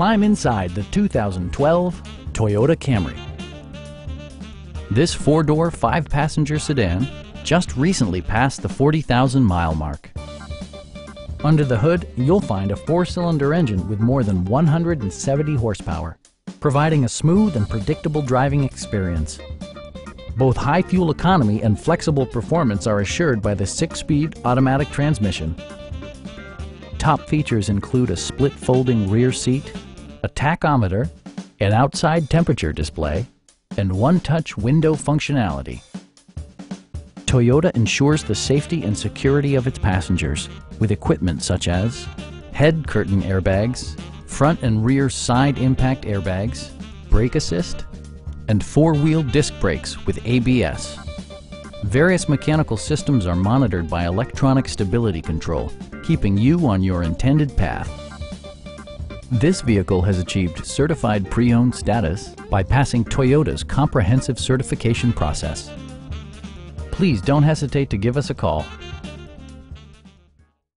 climb inside the 2012 Toyota Camry. This four-door, five-passenger sedan just recently passed the 40,000 mile mark. Under the hood, you'll find a four-cylinder engine with more than 170 horsepower, providing a smooth and predictable driving experience. Both high fuel economy and flexible performance are assured by the six-speed automatic transmission. Top features include a split folding rear seat, a tachometer, an outside temperature display, and one-touch window functionality. Toyota ensures the safety and security of its passengers with equipment such as head curtain airbags, front and rear side impact airbags, brake assist, and four-wheel disc brakes with ABS. Various mechanical systems are monitored by electronic stability control, keeping you on your intended path. This vehicle has achieved certified pre-owned status by passing Toyota's comprehensive certification process. Please don't hesitate to give us a call